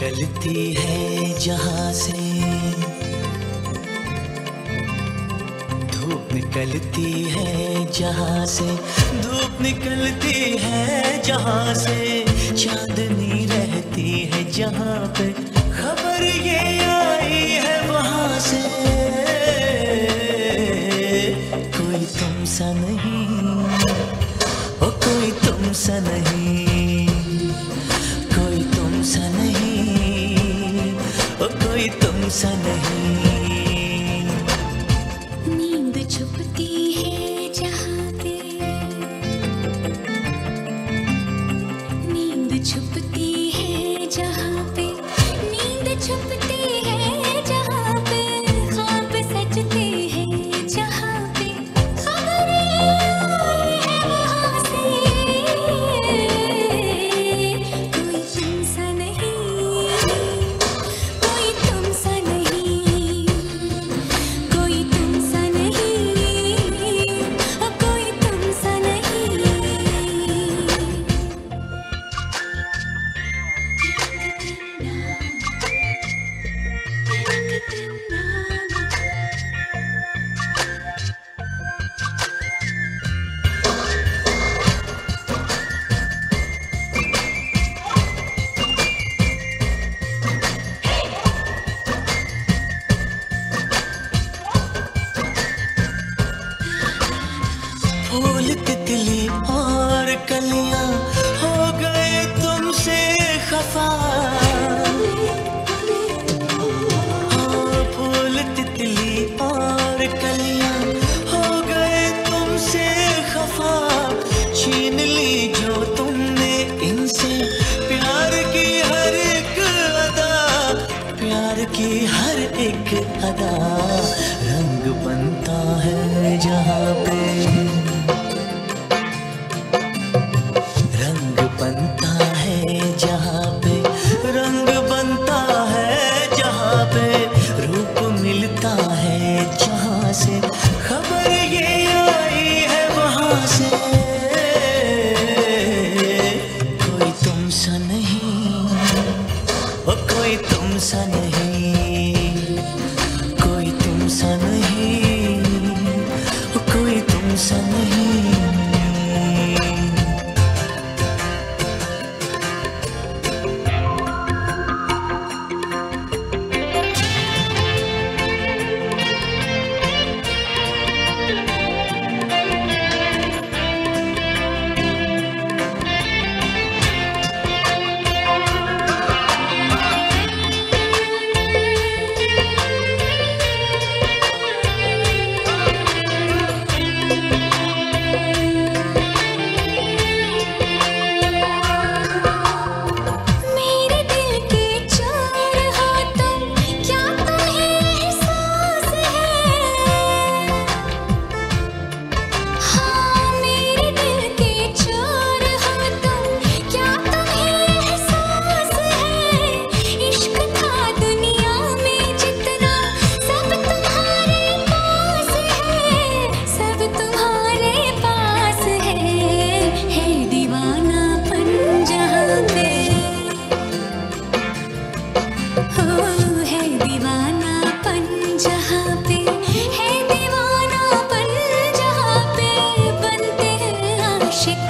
निकलती है जहाँ से धूप निकलती है जहाँ से, धूप निकलती है जहाँ से, चांदनी रहती है जहाँ पे, खबर ये आई है वहाँ से। कोई तुम सा नहीं, ओ कोई तुम सा नहीं। सा नहीं। नींद छुपती है जहाँ पे नींद छुपती कलियाँ हो गए तुमसे खफा। हाँ, फूल तितली और कलियाँ हो गए तुमसे खफा। छीन ली जो तुमने इनसे प्यार की हर एक अदा प्यार की हर एक अदा। तुमसा नहीं। वो कोई तुमसा नहीं। कोई तुम तुमसा नहीं। वो कोई तुमसा नहीं।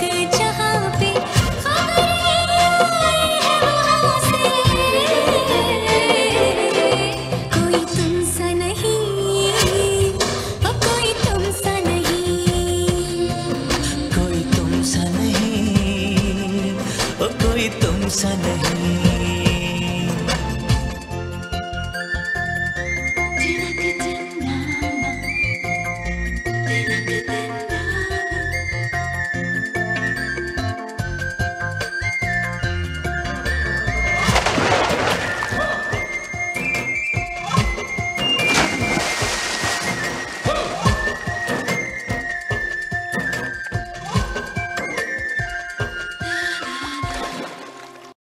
तक जा